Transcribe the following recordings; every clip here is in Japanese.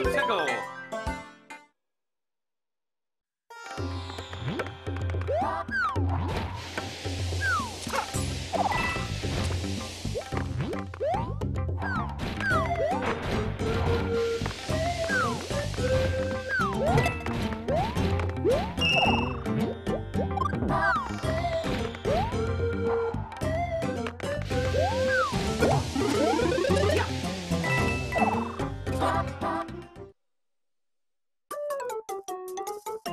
Let's go! w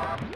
Come on.